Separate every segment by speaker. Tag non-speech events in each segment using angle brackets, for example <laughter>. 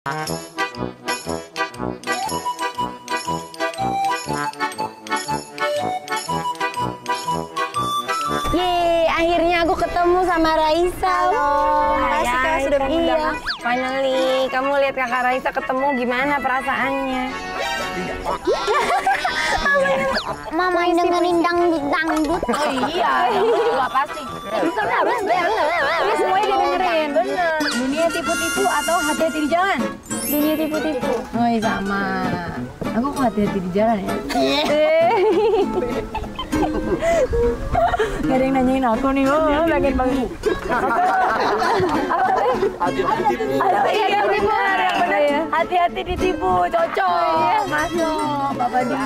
Speaker 1: Yeay, akhirnya aku ketemu sama Raisa.
Speaker 2: Halo, makasih Kak sudah mengundang
Speaker 1: Iya, finally. Kamu lihat kakak Raisa ketemu gimana perasaannya? <laughs>
Speaker 3: Mama dengerin dangdut dangdut.
Speaker 2: Oh iya, juga pasti.
Speaker 1: Ini semuanya dia dengerin.
Speaker 2: Bener. Dunia tipu-tipu atau hati-hati di jalan?
Speaker 1: Dunia tipu-tipu.
Speaker 2: Oh iya sama. Aku kok hati-hati di jalan ya? <laughs> Gak ada yang nanyain aku nih, oh, pengen banget. Hati-hati ditipu.
Speaker 1: Iya.
Speaker 2: Hati-hati ditipu, cocok. Masuk, Bapak di.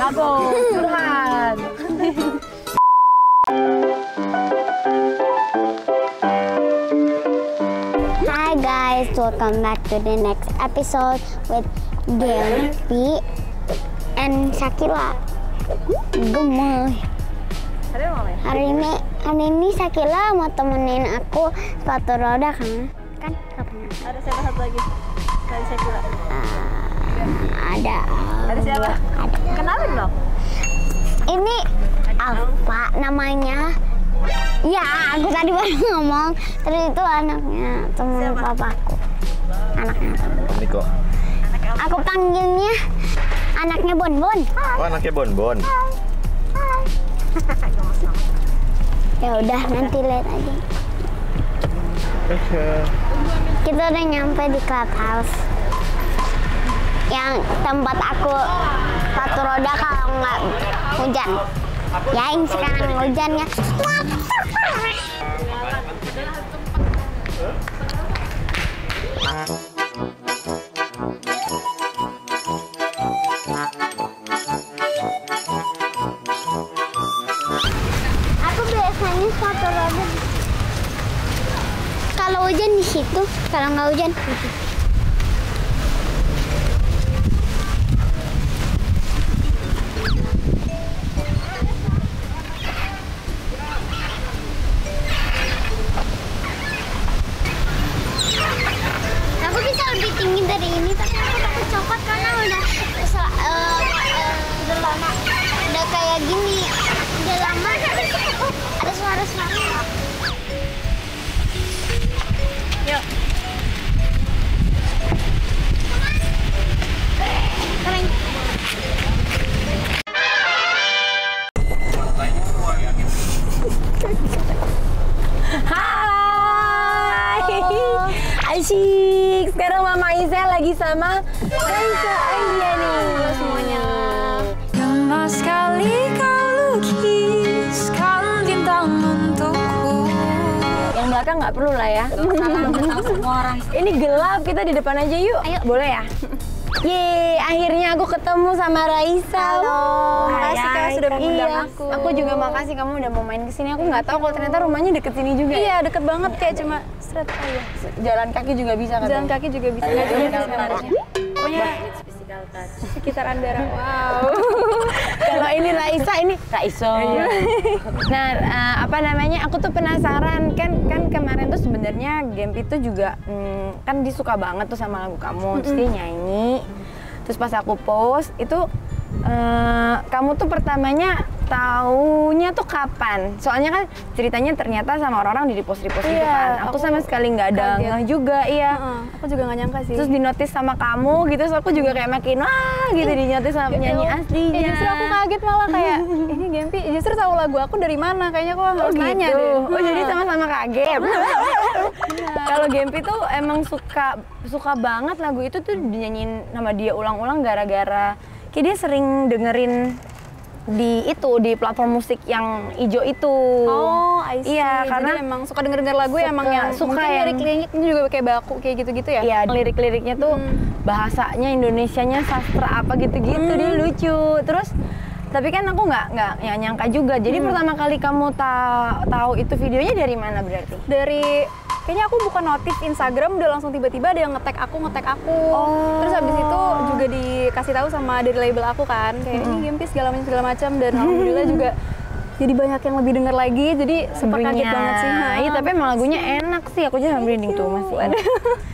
Speaker 2: Bagus, curhat.
Speaker 3: Hi guys, welcome back to the next episode with Gelpi and Shakila. Gemoy. Hari ini, hari ini Shakila mau temenin aku sepatu roda kan? Kan? Kapan?
Speaker 2: Ada siapa satu lagi? Dari saya pula.
Speaker 3: Ada.
Speaker 2: Ada siapa?
Speaker 3: Ada.
Speaker 2: Kenalin dong.
Speaker 3: Ini apa namanya? Ya, aku tadi baru ngomong. Terus itu anaknya temen papaku. Anaknya.
Speaker 4: Niko.
Speaker 3: Aku panggilnya anaknya Bonbon.
Speaker 4: Oh anaknya Bonbon.
Speaker 3: Ya udah nanti lihat aja. Kita udah nyampe di clubhouse. Yang tempat aku sepatu roda kalau nggak hujan. Ya ini sekarang hujannya. Aku Aku bisa lebih tinggi dari ini, tapi aku takut copot karena udah lama, udah kayak gini, udah lama. Ada suara-suara.
Speaker 2: Yuk.
Speaker 3: Keren.
Speaker 1: Hai. Asyik. Sekarang Mama Isa lagi sama Raisa Alia nih. semuanya.
Speaker 5: Lama sekali kau lukiskan bintang untukku
Speaker 1: Yang belakang nggak perlu lah ya.
Speaker 2: semua orang.
Speaker 1: Ini gelap, kita di depan aja yuk. Ayo, boleh ya? Yeay, akhirnya aku ketemu sama Raisa.
Speaker 2: Halo, makasih, Kak,
Speaker 1: hai.
Speaker 2: sudah mengundang
Speaker 1: Iya,
Speaker 2: aku.
Speaker 1: Aku juga makasih kamu udah mau main ke sini. Aku nggak tahu kalau ternyata rumahnya deket sini juga. ya.
Speaker 2: Iya, deket banget kayak cuma seret aja.
Speaker 1: Jalan kaki juga bisa kan?
Speaker 2: Jalan kaki juga bisa. Nggak jauh sih sebenarnya. Pokoknya sekitaran daerah. Wow. <laughs>
Speaker 1: Kalau ini Raisa, ini Raiso. nah, eh, apa namanya? Aku tuh penasaran kan kan kemarin tuh sebenarnya Gempi tuh juga mm, kan dia suka banget tuh sama lagu kamu, terus dia nyanyi. Terus pas aku post itu eh, kamu tuh pertamanya taunya tuh kapan? Soalnya kan ceritanya ternyata sama orang-orang di repost repost gitu
Speaker 2: Iya,
Speaker 1: kan. Aku,
Speaker 2: aku
Speaker 1: sama sekali nggak ada ngeh juga, iya.
Speaker 2: Heeh, aku juga nggak nyangka sih.
Speaker 1: Terus di notice sama kamu gitu, terus aku juga kayak makin wah gitu di notice sama penyanyi
Speaker 2: Ya,
Speaker 1: aslinya.
Speaker 2: Ya, justru aku kaget malah kayak <laughs> ini Gempi justru tahu lagu aku dari mana kayaknya aku harus
Speaker 1: Oh
Speaker 2: nanya
Speaker 1: gitu.
Speaker 2: deh.
Speaker 1: Oh jadi sama-sama kaget. <laughs> Kalau Gempi tuh emang suka suka banget lagu itu tuh dinyanyiin nama dia ulang-ulang gara-gara kayak dia sering dengerin di itu di platform musik yang ijo itu.
Speaker 2: Oh, I see.
Speaker 1: Iya,
Speaker 2: Jadi
Speaker 1: karena
Speaker 2: emang suka denger-denger lagu
Speaker 1: suka-
Speaker 2: emang yang
Speaker 1: suka yang-
Speaker 2: lirik-liriknya juga kayak baku kayak gitu-gitu ya.
Speaker 1: Iya, lirik-liriknya tuh
Speaker 2: Hmm.
Speaker 1: bahasanya Indonesianya sastra apa gitu-gitu dia lucu. Terus tapi kan aku nggak nggak nggak nyangka juga. Jadi
Speaker 2: Hmm.
Speaker 1: pertama kali kamu ta- tahu itu videonya dari mana berarti?
Speaker 2: Dari kayaknya aku buka notif Instagram udah langsung tiba-tiba ada yang nge-tag aku, nge-tag aku.
Speaker 1: Oh.
Speaker 2: Terus habis itu juga dikasih tahu sama dari label aku kan kayak ini Gempi segala macam segala macam dan alhamdulillah juga <laughs> jadi banyak yang lebih denger lagi jadi sempat kaget banget sih Ha.
Speaker 1: Iya, tapi emang lagunya enak sih. Aku juga merinding tuh masih. <laughs>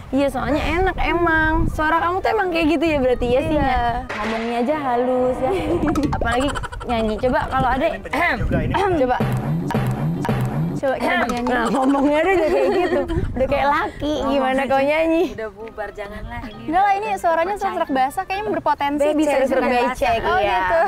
Speaker 1: Iya, soalnya enak emang. Suara kamu tuh emang kayak gitu ya berarti ya sih.
Speaker 2: Iya.
Speaker 1: Nggak? Ngomongnya aja halus ya. <laughs> Apalagi nyanyi. Coba kalau ada <clears throat> coba
Speaker 2: coba kita <clears throat> nyanyi
Speaker 1: Nah, ngomongnya udah kayak gitu. <laughs> Udah kayak laki. Gimana kau nyanyi?
Speaker 4: Udah bubar janganlah ini.
Speaker 2: enggak lah ini suaranya serak basah kayaknya berpotensi bisa
Speaker 1: Becek,
Speaker 2: disebut
Speaker 1: becek,
Speaker 2: becek
Speaker 1: oh,
Speaker 2: iya.
Speaker 1: gitu.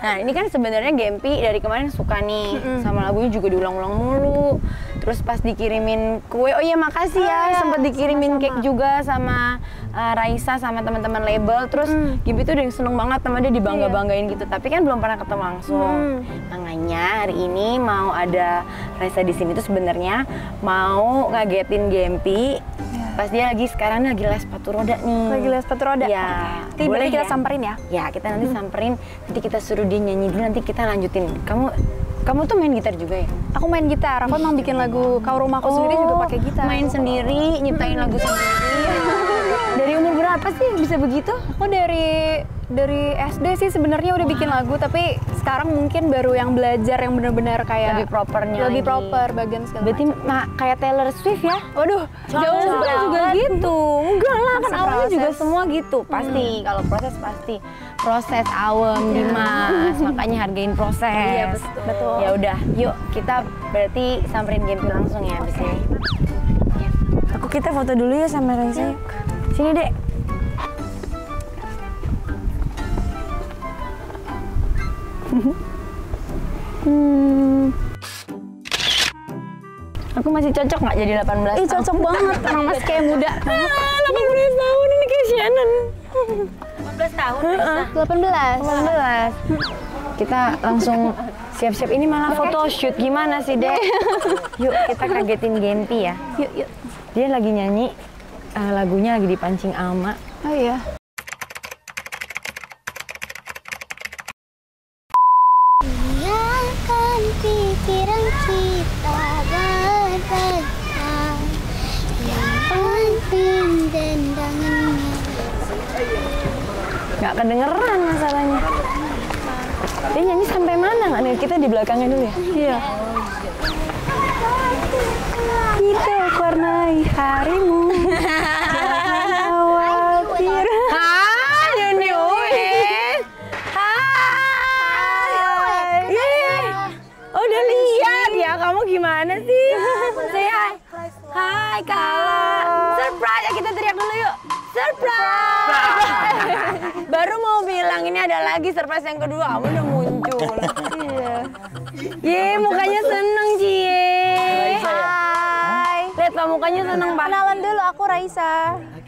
Speaker 1: Nah ini kan sebenarnya Gempi dari kemarin suka nih sama lagunya juga diulang-ulang mulu. Terus pas dikirimin kue, oh iya makasih ya, sempet dikirimin cake juga sama uh, Raisa sama teman-teman label. Terus Gempi tuh udah seneng banget sama dia dibangga-banggain gitu. Tapi kan belum pernah ketemu langsung. Makanya hari ini mau ada Raisa di sini tuh sebenarnya mau ngagetin Gempi. Pas dia lagi sekarang lagi les sepatu roda nih.
Speaker 2: lagi les sepatu roda
Speaker 1: Iya.
Speaker 2: Nanti berarti kita samperin ya
Speaker 1: Ya, kita nanti samperin, nanti kita suruh dia nyanyi dulu, nanti kita lanjutin. Kamu kamu tuh main gitar juga ya?
Speaker 2: aku main gitar aku emang bikin lagu kau rumahku sendiri juga pakai gitar
Speaker 1: Main sendiri, nyiptain lagu <laughs> sendiri. Dari umur berapa sih bisa begitu?
Speaker 2: aku dari dari SD sih sebenarnya udah bikin lagu tapi sekarang mungkin baru yang belajar yang benar-benar kayak
Speaker 1: Lebih propernya
Speaker 2: lebih
Speaker 1: lagi.
Speaker 2: proper bagian segala
Speaker 1: Berarti ma- kayak Taylor Swift ya?
Speaker 2: waduh
Speaker 1: Jauh juga, juga gitu. Enggak lah, kan awalnya juga semua gitu. Pasti kalau proses pasti proses awam Dimas. Makanya hargain proses. Iya,
Speaker 2: betul.
Speaker 1: Ya udah, yuk kita berarti samperin Gempi langsung ya abis ini. Aku kita foto dulu ya sama yuk. Sini, Dek. Hmm. <laughs> Aku masih cocok nggak jadi 18
Speaker 2: Ih cocok banget <laughs> orang masih kayak muda
Speaker 1: Ah, 18 tahun ini kayak Shannon.
Speaker 4: 18 tahun.
Speaker 2: 18
Speaker 1: 18. Kita langsung siap-siap ini malah foto shoot gimana sih, Dek? <laughs> Yuk kita kagetin Gempi ya.
Speaker 2: yuk yuk
Speaker 1: Dia lagi nyanyi eh, lagunya lagi dipancing Alma.
Speaker 2: oh iya
Speaker 3: Biarkan pikiran kita berdekat Yang penting dendangannya
Speaker 1: Nggak kedengeran masalahnya. Dia nyanyi sampai mana nggak nih? Kita di belakangnya dulu ya.
Speaker 2: iya kita warnai harimu khawatir
Speaker 1: Hai, Yuni Uwin. Hai. Yeay. Oh, udah lihat ya. Kamu gimana sih? Say hi. Hai, Kak. Lagi surprise yang kedua. Kamu udah muncul. Iya. Ye, mukanya seneng, Cie. Hai. Lihat Pak, mukanya seneng, Pak.
Speaker 2: kenalan dulu aku Raisa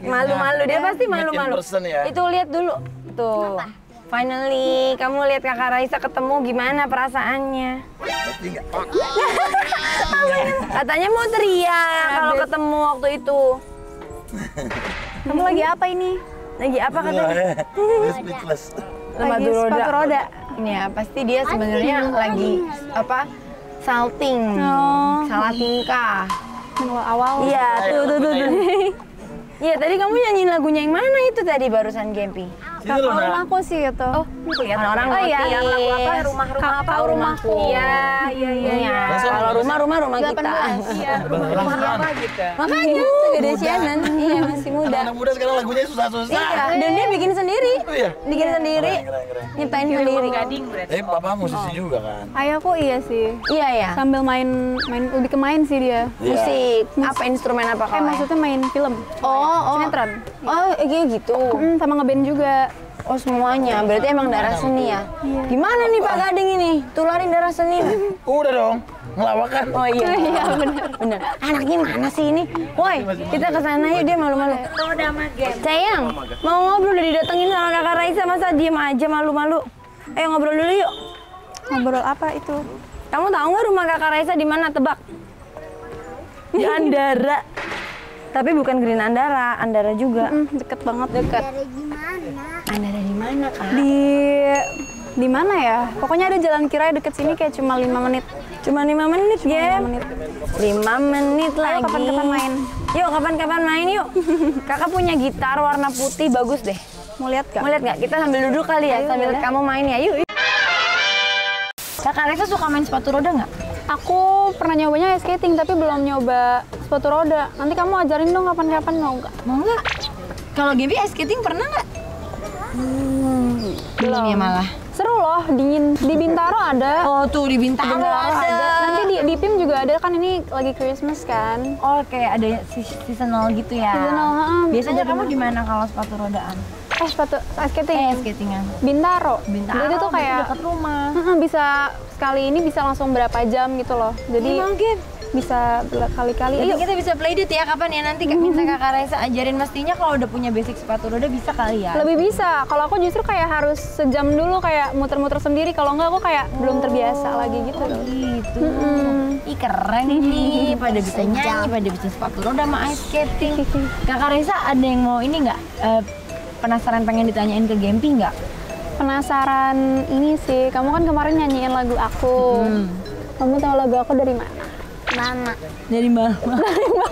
Speaker 1: Malu-malu dia pasti malu-malu.
Speaker 6: ya.
Speaker 1: Itu lihat dulu. Tuh. Finally, kamu lihat Kakak Raisa ketemu gimana perasaannya? Katanya mau teriak kalau ketemu waktu itu.
Speaker 2: kamu lagi apa ini
Speaker 1: Lagi apa katanya?
Speaker 6: Speechless.
Speaker 2: Lagi sepatu roda.
Speaker 1: Ya, pasti dia sebenarnya lagi apa? Salting.
Speaker 2: Oh.
Speaker 1: Salah tingkah.
Speaker 2: Manual awal
Speaker 1: Iya, tuh tuh tuh. tuh. Iya, tadi kamu nyanyiin lagunya yang mana itu tadi barusan Gempi?
Speaker 2: Kakak
Speaker 6: Nak.
Speaker 2: rumahku sih itu
Speaker 1: Oh, kelihatan orang
Speaker 2: Oh, iya. Yang lagu apa?
Speaker 1: Rumah-rumah
Speaker 2: Kak-
Speaker 1: apa?
Speaker 2: Kau rumahku.
Speaker 1: Iya, iya, iya. iya. Kalau rumah-rumah rumah kita.
Speaker 2: 18 iya
Speaker 6: Rumah
Speaker 4: Apa gitu?
Speaker 1: Makanya gede Shannon. Iya, masih muda.
Speaker 6: Anak muda sekarang lagunya susah-susah.
Speaker 1: Iya, dan dia bikin sendiri.
Speaker 6: Oh iya.
Speaker 1: Bikin sendiri. Nyiptain sendiri.
Speaker 4: Gading berarti.
Speaker 6: Eh, papa musisi juga kan?
Speaker 2: ayahku iya sih
Speaker 1: Iya, ya.
Speaker 2: sambil main main lebih ke main sih dia
Speaker 6: Iya.
Speaker 1: Musik. Apa instrumen apa
Speaker 2: eh
Speaker 1: kalau?
Speaker 2: maksudnya main film
Speaker 1: Oh, oh.
Speaker 2: sinetron
Speaker 1: Oh, kayak gitu.
Speaker 2: Hmm, sama ngeband juga
Speaker 1: Oh, semuanya. Berarti emang darah seni ya? Gimana nih Pak Gading ini? Tularin darah seni?
Speaker 6: Udah dong, ngelawak kan?
Speaker 1: Oh iya, <laughs> iya benar. Benar. Anaknya mana sih ini? Woi, kita ke sana yuk dia malu-malu.
Speaker 4: Sama game.
Speaker 1: Sayang, mau ngobrol udah didatengin sama kakak Raisa masa diem aja malu-malu. Ayo ngobrol dulu yuk.
Speaker 2: ngobrol apa itu
Speaker 1: Kamu tahu nggak rumah kakak Raisa di mana? Tebak. <laughs> Di Andara. Tapi bukan Green Andara, Andara juga.
Speaker 2: Hmm, deket banget deket
Speaker 3: Dari gimana?
Speaker 1: Andara di mana kak?
Speaker 2: di di mana ya pokoknya ada jalan kira deket sini kayak cuma lima menit
Speaker 1: Cuma lima menit ya.
Speaker 2: lima menit
Speaker 1: Lima menit lagi.
Speaker 2: kapan-kapan main.
Speaker 1: Yuk kapan-kapan main yuk. <laughs> Kakak punya gitar warna putih bagus deh.
Speaker 2: mau lihat gak
Speaker 1: Mau lihat nggak? Kita sambil duduk kali ya, sambil kamu main ya. Yuk. Kakak Reza suka main sepatu roda nggak?
Speaker 2: Aku pernah nyobanya ice skating tapi belum nyoba sepatu roda. Nanti kamu ajarin dong kapan-kapan mau nggak?
Speaker 1: Mau nggak? Kalau Gaby ice skating pernah nggak? Belum ya malah.
Speaker 2: Seru loh, dingin. Di Bintaro ada.
Speaker 1: Oh tuh di Bintaro,
Speaker 2: Bintaro
Speaker 1: ada.
Speaker 2: Nanti di, di PIM juga ada kan ini lagi Christmas kan.
Speaker 1: Oh kayak ada se- seasonal gitu ya.
Speaker 2: Seasonal, heeh.
Speaker 1: Biasanya
Speaker 2: Ada
Speaker 1: kamu
Speaker 2: di
Speaker 1: di mana kalau sepatu rodaan?
Speaker 2: Eh sepatu ice skating.
Speaker 1: Eh skatingan.
Speaker 2: Bintaro.
Speaker 1: Bintaro.
Speaker 2: Jadi tuh kayak
Speaker 1: dekat rumah.
Speaker 2: bisa sekali ini bisa langsung berapa jam gitu loh. Jadi
Speaker 1: Emang Gap?
Speaker 2: Bisa berkali-kali.
Speaker 1: Jadi kita bisa playdate ya kapan ya nanti Kak minta kakak Reza ajarin mestinya kalau udah punya basic sepatu roda bisa kali ya.
Speaker 2: Lebih bisa. Kalau aku justru kayak harus sejam dulu kayak muter-muter sendiri. Kalau enggak aku kayak belum terbiasa lagi gitu loh.
Speaker 1: gitu.
Speaker 2: Mm-mm.
Speaker 1: Ih keren ini, pada bisa nyanyi, pada bisa sepatu roda sama ice skating. <laughs> Kakak Reza ada yang mau ini nggak? Eh, penasaran pengen ditanyain ke Gempi nggak?
Speaker 2: Penasaran ini sih. Kamu kan kemarin nyanyiin lagu aku.
Speaker 1: Hmm.
Speaker 2: Kamu tahu lagu aku dari mana?
Speaker 3: Mama.
Speaker 1: Dari mama.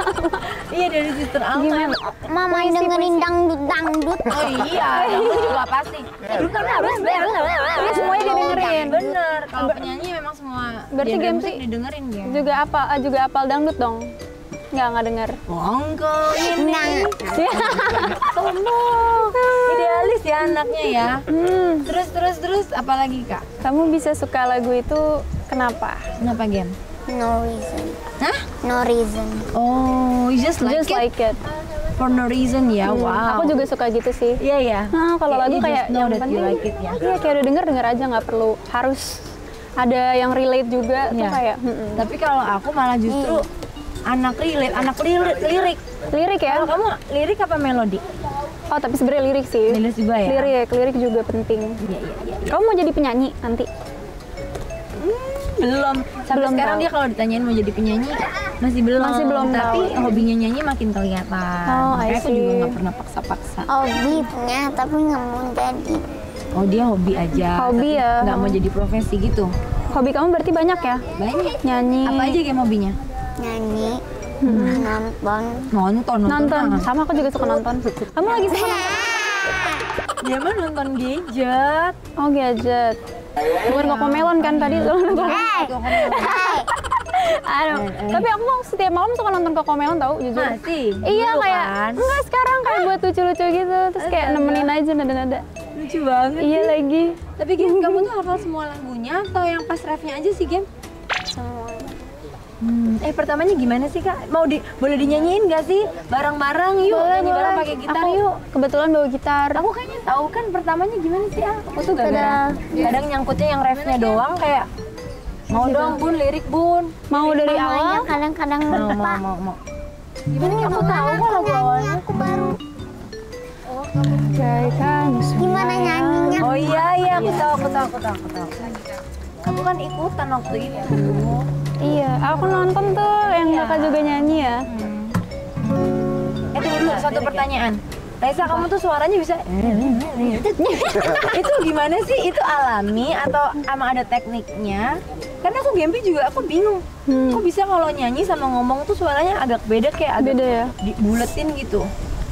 Speaker 1: <laughs> iya dari sister Alma.
Speaker 2: Gimana?
Speaker 3: Mama dengerin dangdut dangdut.
Speaker 1: Oh iya, aku juga pasti.
Speaker 2: Ini semuanya didengerin.
Speaker 1: Bener, kalau penyanyi memang semua
Speaker 2: Berarti Gempi
Speaker 1: musik didengerin ya.
Speaker 2: Juga apa? ah, Juga apal dangdut dong? Nggak, nggak denger.
Speaker 1: Bongko ini. Sombong. <laughs> Idealis ya anaknya ya.
Speaker 2: Hmm,
Speaker 1: Terus terus terus apalagi kak?
Speaker 2: kamu bisa suka lagu itu kenapa?
Speaker 1: Kenapa game?
Speaker 3: No reason.
Speaker 1: Hah?
Speaker 3: No reason.
Speaker 1: Oh, you just like
Speaker 2: Just
Speaker 1: it
Speaker 2: like it.
Speaker 1: for no reason ya.
Speaker 2: Hmm,
Speaker 1: Wow.
Speaker 2: Aku juga suka gitu sih.
Speaker 1: Iya ya.
Speaker 2: Nah, kalau lagu
Speaker 1: you
Speaker 2: kayak yang penting,
Speaker 1: like it ya.
Speaker 2: Iya, kayak udah denger denger aja nggak perlu harus ada yang relate juga tuh
Speaker 1: Iya.
Speaker 2: kayak mm-mm.
Speaker 1: Tapi kalau aku malah justru anak relate, anak lirik, lirik.
Speaker 2: lirik ya.
Speaker 1: Kalau kamu lirik apa melodi?
Speaker 2: Oh tapi sebenarnya lirik sih.
Speaker 1: Lirik juga ya?
Speaker 2: Lirik, lirik juga penting.
Speaker 1: Iya iya iya.
Speaker 2: Kamu mau jadi penyanyi nanti?
Speaker 1: Belum. Sampai
Speaker 2: Belum
Speaker 1: sekarang
Speaker 2: tahu.
Speaker 1: dia kalau ditanyain mau jadi penyanyi masih belum.
Speaker 2: Masih belum
Speaker 1: Tapi
Speaker 2: tahu.
Speaker 1: hobinya nyanyi makin kelihatan.
Speaker 2: Oh,
Speaker 1: Makanya aku juga nggak pernah paksa-paksa.
Speaker 3: Hobi punya tapi nggak mau jadi.
Speaker 1: Oh dia hobi aja.
Speaker 2: Hobi
Speaker 1: tapi
Speaker 2: ya.
Speaker 1: Nggak mau jadi profesi gitu.
Speaker 2: Hobi kamu berarti banyak ya?
Speaker 1: Banyak.
Speaker 2: Nyanyi.
Speaker 1: Apa aja game hobinya?
Speaker 3: Nyanyi, nonton.
Speaker 1: Nonton, nonton.
Speaker 2: Nonton.
Speaker 1: apa?
Speaker 2: Sama aku juga suka nonton. Kamu lagi suka nonton?
Speaker 1: Dia mah nonton gadget.
Speaker 2: Oh gadget. Bukan Koko Melon kan tadi <laughs> soalnya Koko-. Aduh, tapi aku mau setiap malam suka nonton Koko Melon tau jujur.
Speaker 1: Masih.
Speaker 2: Iya kayak
Speaker 1: kan.
Speaker 2: enggak sekarang kayak buat lucu-lucu gitu terus kayak nemenin aja nada-nada.
Speaker 1: Lucu banget.
Speaker 2: Iya lagi.
Speaker 1: Tapi game kamu tuh hafal semua lagunya atau yang pas refnya aja sih game? Hmm. Eh pertamanya gimana sih kak? Mau di boleh dinyanyiin gak sih? Bareng-bareng yuk nyanyi bareng pakai gitar
Speaker 2: Aku
Speaker 1: yuk.
Speaker 2: Kebetulan bawa gitar.
Speaker 1: Aku kayaknya tahu kan pertamanya gimana sih ah? Aku tuh gak Kadang nyangkutnya yang refnya doang kayak mau dong bun lirik bun.
Speaker 2: Mau dari
Speaker 3: Mamanya
Speaker 2: awal?
Speaker 3: kadang-kadang
Speaker 1: Mau
Speaker 3: lupa.
Speaker 1: mau mau mau.
Speaker 3: Gimana aku tahu kok lagu awalnya aku baru.
Speaker 2: Bagaikan
Speaker 3: Gimana nyanyinya?
Speaker 1: Oh iya iya aku tahu aku tahu aku tahu aku tahu. Kamu kan ikutan waktu itu.
Speaker 2: Iya, aku nonton tuh yang kakak juga nyanyi ya.
Speaker 1: Eh tunggu satu pertanyaan. Raisa kamu tuh suaranya bisa <laughs> itu gimana sih? Itu alami atau emang ada tekniknya? Karena aku Gempi juga aku bingung.
Speaker 2: Hmm.
Speaker 1: Kok bisa kalau nyanyi sama ngomong tuh suaranya agak beda kayak agak
Speaker 2: Beda ya.
Speaker 1: dibuletin gitu.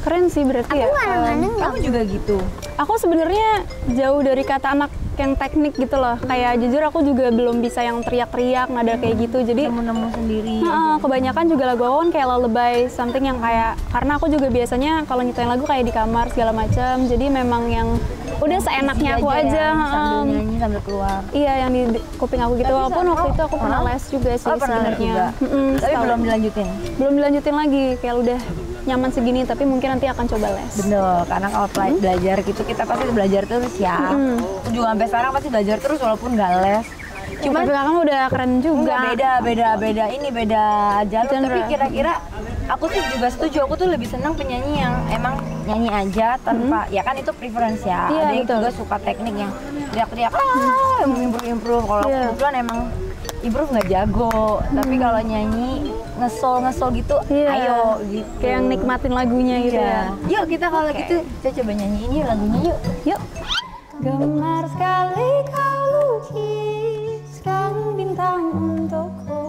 Speaker 2: Keren sih berarti ya.
Speaker 3: Kadang-kadang
Speaker 1: Kamu juga gitu.
Speaker 2: Aku sebenarnya jauh dari kata anak yang teknik gitu loh. Kayak jujur aku juga belum bisa yang teriak-teriak nada kayak gitu. Jadi
Speaker 1: Nemu-nemu sendiri.
Speaker 2: Heeh, kebanyakan juga lagu aku kan kayak lullaby something yang kayak karena aku juga biasanya kalau nyiptain lagu kayak di kamar segala macam jadi memang yang udah seenaknya aku
Speaker 1: ya,
Speaker 2: aja
Speaker 1: sambil
Speaker 2: heeh.
Speaker 1: nyanyi sambil keluar.
Speaker 2: iya yang di kuping aku gitu
Speaker 1: Tapi
Speaker 2: walaupun waktu itu aku pernah les juga sih
Speaker 1: Oh,
Speaker 2: sebenarnya. Mm-mm,
Speaker 1: Tapi belum dilanjutin.
Speaker 2: belum dilanjutin lagi kayak udah nyaman segini tapi mungkin nanti akan coba les
Speaker 1: Bener, karena kalau pela- belajar gitu kita pasti belajar terus ya. Aku juga sampai sekarang pasti belajar terus walaupun nggak les.
Speaker 2: Cuma tapi kamu udah keren juga
Speaker 1: Enggak beda, beda, beda ini beda jalur.
Speaker 2: Genre.
Speaker 1: Tapi kira-kira aku sih juga setuju. Aku tuh lebih senang penyanyi yang emang nyanyi aja tanpa ya kan itu preference ya.
Speaker 2: Iya,
Speaker 1: Ada yang
Speaker 2: betul.
Speaker 1: juga suka teknik yang teriak-teriak ah, improve improve. Kalau aku
Speaker 2: Iya.
Speaker 1: kebetulan emang improve nggak jago. Tapi kalau nyanyi ngesol ngesol gitu,
Speaker 2: Iya.
Speaker 1: ayo gitu.
Speaker 2: kayak yang nikmatin lagunya gitu ya
Speaker 1: Yuk kita kalau gitu kita coba nyanyiin yuk lagunya yuk.
Speaker 2: Yuk. Gemar sekali kau lukiskan bintang untukku.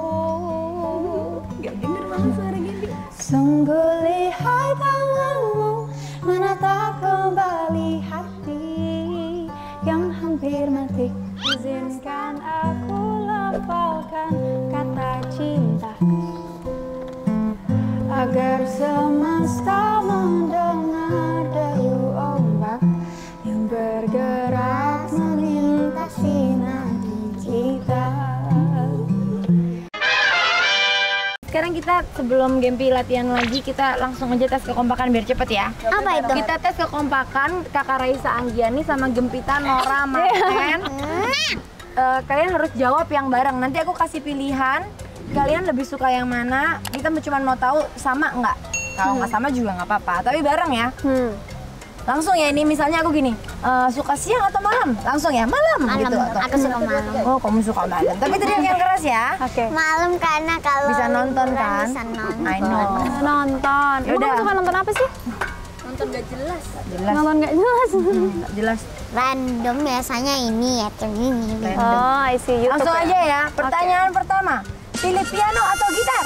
Speaker 1: Gak denger banget suara gini.
Speaker 2: Sungguh lihai tanganmu menatap kembali hati yang hampir mati. Izinkan aku
Speaker 1: kita sebelum Gempi latihan lagi kita langsung aja tes kekompakan biar cepet ya.
Speaker 3: Apa itu?
Speaker 1: Kita tes kekompakan Kakak Raisa Anggiani sama Gempita Nora Marten. <laughs> Eh, kalian harus jawab yang bareng. Nanti aku kasih pilihan. Kalian lebih suka yang mana? Kita cuma mau tahu sama nggak? Kalau nggak sama juga nggak apa-apa. Tapi bareng ya.
Speaker 2: Hmm.
Speaker 1: Langsung ya ini misalnya aku gini, eh, suka siang atau malam? Langsung ya malam,
Speaker 3: Malam.
Speaker 1: gitu. Atau,
Speaker 3: Aku suka malam.
Speaker 1: Oh kamu suka malam. Tapi teriak yang keras ya.
Speaker 2: Oke.
Speaker 3: Malam karena kalau
Speaker 1: Bisa nonton kan?
Speaker 3: Bisa nonton.
Speaker 1: I know.
Speaker 2: Nonton. Emang
Speaker 1: Yaudah.
Speaker 2: kamu suka nonton apa sih?
Speaker 1: Jelas.
Speaker 2: Nonton nggak jelas.
Speaker 1: Nggak jelas.
Speaker 3: Random biasanya ini atau ini. ini.
Speaker 2: Oh, I see. YouTube
Speaker 1: Langsung
Speaker 2: ya?
Speaker 1: aja ya. Pertanyaan pertama. Pilih piano atau gitar?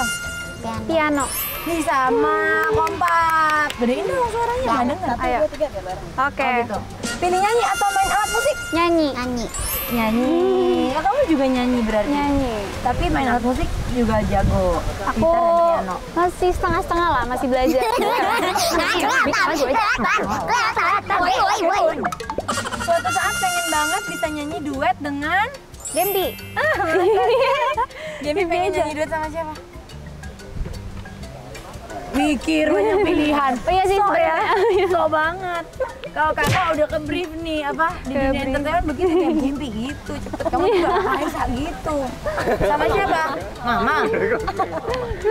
Speaker 3: Piano.
Speaker 2: Piano.
Speaker 1: Nih sama kompak. Gedein dong suaranya nggak denger.
Speaker 2: Ayo. Oke.
Speaker 1: Oh, gitu. Pilih nyanyi atau main alat musik?
Speaker 2: Nyanyi.
Speaker 3: Nyanyi.
Speaker 1: Nyanyi. Ya, kamu juga nyanyi berarti.
Speaker 2: Nyanyi.
Speaker 1: Tapi main alat musik juga jago.
Speaker 2: Aku masih setengah-setengah lah, masih belajar. <laughs>
Speaker 1: Suatu saat pengen banget bisa nyanyi duet dengan
Speaker 2: Gembi. <laughs>
Speaker 1: Jamie pengen nyanyi duet sama siapa? Mikir banyak pilihan.
Speaker 2: Oh <laughs> iya sih,
Speaker 1: so, ya.
Speaker 2: sebenarnya.
Speaker 1: so banget. Kalau kakak udah ke brief nih apa di
Speaker 2: Ke
Speaker 1: dunia entertainment begitu kayak Gimpi gitu. Cepet kamu juga Aisyah gitu. Sama siapa? Mama.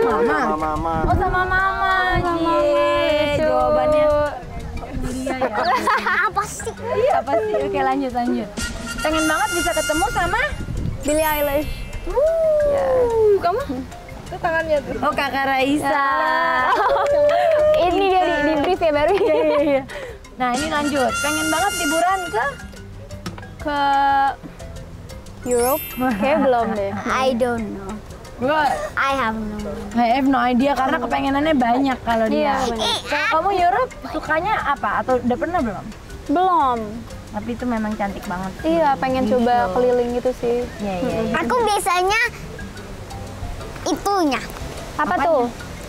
Speaker 1: Mama.
Speaker 6: Mama.
Speaker 1: Oh sama mama. Cie,
Speaker 2: lucu.
Speaker 1: jawabannya iya ya. <laughs>
Speaker 3: Apa sih?
Speaker 1: Iya pasti. Oke lanjut lanjut. Pengen banget bisa ketemu sama
Speaker 2: Billie Eilish.
Speaker 1: Uh, kamu? Itu tangannya tuh. Oh kakak Raisa. <laughs>
Speaker 2: Ini dia di, di brief ya baru.
Speaker 1: Iya iya iya. Nah ini lanjut. Pengen banget liburan ke?
Speaker 2: Ke Europe? Kayak <laughs> belum deh.
Speaker 3: I don't know.
Speaker 1: Gua
Speaker 3: I have no.
Speaker 1: I have no idea karena kepengenannya banyak kalau dia.
Speaker 2: Iya.
Speaker 1: Kalau kamu Europe sukanya apa? Atau udah pernah belum?
Speaker 2: Belum.
Speaker 1: Tapi itu memang cantik banget.
Speaker 2: Iya, pengen coba keliling gitu sih.
Speaker 1: Iya iya. iya.
Speaker 3: Aku biasanya itunya
Speaker 2: Apa tuh?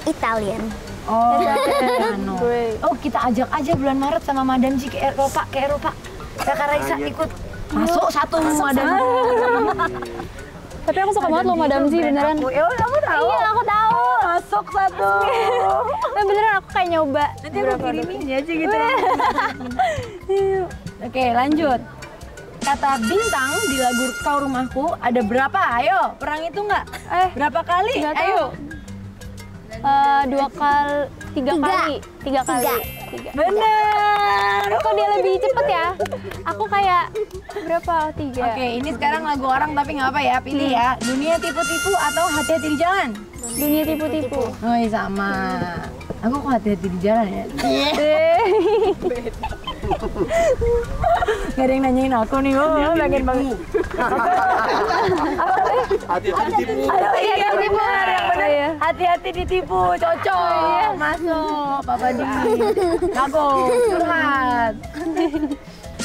Speaker 3: Italian.
Speaker 1: Oh, <laughs> ano.
Speaker 2: Great.
Speaker 1: Oh kita ajak aja bulan Maret sama Madam Ji ke Eropa, ke Eropa. Kakak Raisa ikut masuk satu Madam Ji.
Speaker 2: Tapi aku suka banget loh Madam Ji beneran.
Speaker 1: Aku, ya aku tahu.
Speaker 2: Iya, aku tahu.
Speaker 1: Masuk satu. <laughs>
Speaker 2: Tapi beneran aku kayak nyoba.
Speaker 1: Nanti aku kirimin ya aja gitu. <laughs> Oke lanjut. Kata bintang di lagu Kau Rumahku ada berapa? Ayo, perang itu nggak?
Speaker 2: Eh,
Speaker 1: Berapa kali?
Speaker 2: tahu.
Speaker 1: Ayo.
Speaker 2: Eh, dua kali, tiga,
Speaker 3: Tiga.
Speaker 2: kali, tiga kali,
Speaker 3: Tiga.
Speaker 2: tiga.
Speaker 1: Benar.
Speaker 2: Kok dia lebih cepet ya? Aku kayak berapa? Tiga.
Speaker 1: Oke, ini sekarang lagu orang tapi nggak apa ya, pilih ya. Dunia tipu-tipu atau hati-hati di jalan?
Speaker 2: Dunia tipu-tipu.
Speaker 1: Oh sama. Aku kok hati-hati di jalan ya? <laughs> Gak ada yang nanyain aku nih, oh pengen banget.
Speaker 6: Hati-hati ditipu.
Speaker 1: Iya ditipu, yang bener.
Speaker 2: Iya.
Speaker 1: Hati-hati ditipu, cocok. Masuk, Papa Di. Aku, curhat.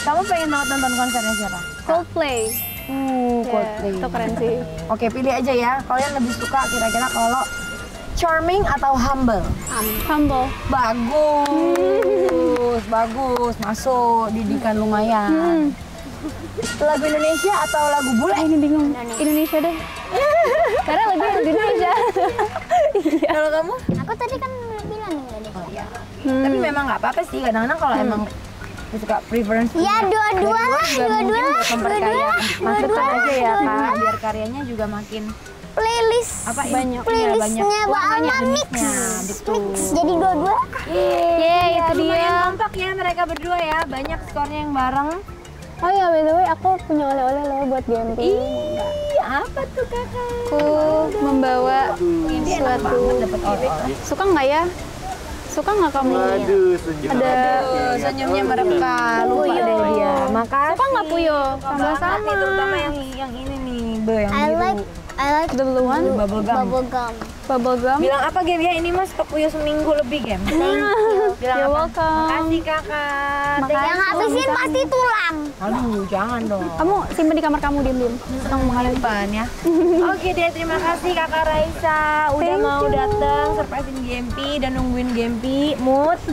Speaker 1: Kamu pengen banget nonton konsernya siapa?
Speaker 2: Coldplay.
Speaker 1: Uh,
Speaker 2: Iya,
Speaker 1: Coldplay.
Speaker 2: itu keren sih.
Speaker 1: Oke, pilih aja ya. Kalian lebih suka kira-kira kalau charming atau humble?
Speaker 2: Humble.
Speaker 1: Bagus, bagus. Masuk, didikan lumayan. Lagu Indonesia atau lagu bule?
Speaker 2: Ah, ini bingung. Indonesia deh. Karena lebih di Indonesia.
Speaker 1: Kalau kamu?
Speaker 3: Aku tadi kan bilang Indonesia.
Speaker 1: Tapi memang nggak apa-apa sih. Kadang-kadang kalau emang suka preference
Speaker 3: Ya dua-dua lah, dua-dua lah, dua-dua lah,
Speaker 1: Masukkan aja ya kak, biar karyanya juga makin
Speaker 3: Playlist.
Speaker 1: apa ya,
Speaker 2: Banyak.
Speaker 1: iya,
Speaker 3: Playlistnya
Speaker 1: banyak
Speaker 3: Mbak
Speaker 1: banyak
Speaker 3: Alma mix.
Speaker 1: betul.
Speaker 3: Mix. Jadi dua-dua.
Speaker 2: Yeay, itu dia.
Speaker 1: Lumayan kompak ya mereka berdua ya, banyak skornya yang bareng.
Speaker 2: Oh iya, by the way, aku punya oleh-oleh loh buat Gempi.
Speaker 1: Ih, apa tuh kakak?
Speaker 2: Aku membawa
Speaker 1: Ini enak
Speaker 2: suatu.
Speaker 1: banget dapet oleh-oleh.
Speaker 2: Suka nggak ya? Suka nggak kamu?
Speaker 6: Waduh, senyum.
Speaker 2: Ada
Speaker 1: Tuh, senyumnya mereka, lupa
Speaker 2: Puyo.
Speaker 1: deh dia. Makasih.
Speaker 2: Suka nggak Puyo?
Speaker 1: Sama-sama. Terutama yang yang ini nih, Be, yang
Speaker 3: I
Speaker 1: biru.
Speaker 3: like I like
Speaker 2: The blue one,
Speaker 1: Bubble gum.
Speaker 3: bubble gum.
Speaker 2: bubble gum.
Speaker 1: Bilang apa Gem ya? Ini mas ke Puyo seminggu lebih Gem.
Speaker 3: Thank you.
Speaker 1: Bilang
Speaker 2: You're
Speaker 1: apa?
Speaker 2: welcome.
Speaker 1: Makasih kakak.
Speaker 3: Yang habisin pasti tulang.
Speaker 1: Aduh, jangan dong.
Speaker 2: Kamu simpen di kamar kamu diam-diam. Kamu mengalir.
Speaker 1: Simpan ya. <laughs> Oke deh, terima kasih kakak Raisa udah
Speaker 2: Thank
Speaker 1: mau datang surprisein Gempi dan nungguin Gempi mood. <laughs>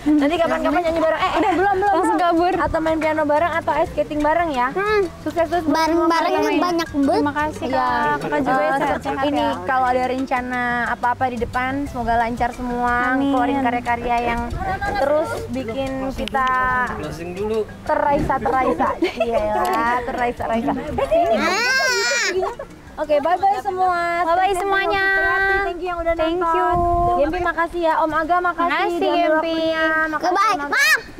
Speaker 1: Nanti kapan-kapan nyanyi bareng. Eh, udah belum belum.
Speaker 2: Langsung kabur.
Speaker 1: Atau main piano bareng atau ice skating bareng ya.
Speaker 3: Hmm.
Speaker 1: Sukses terus
Speaker 3: Bareng-barengnya
Speaker 1: kalian.
Speaker 3: banyak banget.
Speaker 2: Terima kasih
Speaker 1: Iya,
Speaker 2: kak. Kakak juga
Speaker 1: eh,
Speaker 2: sehat-sehat
Speaker 1: ini
Speaker 2: ya.
Speaker 1: kalau ada rencana apa-apa di depan semoga lancar semua
Speaker 2: Amin.
Speaker 1: keluarin karya-karya yang terus bikin kita
Speaker 6: Closing dulu.
Speaker 1: Teraisa teraisa iya lah teraisa teraisa Eh, sini. Oke, bye bye semua.
Speaker 2: Bye-bye semuanya.
Speaker 1: Thank you yang udah
Speaker 2: Thank
Speaker 1: nonton.
Speaker 2: you.
Speaker 1: Gempi makasih ya, Om Aga makasih.
Speaker 2: Makasih, Gempi.
Speaker 3: Goodbye. Mom.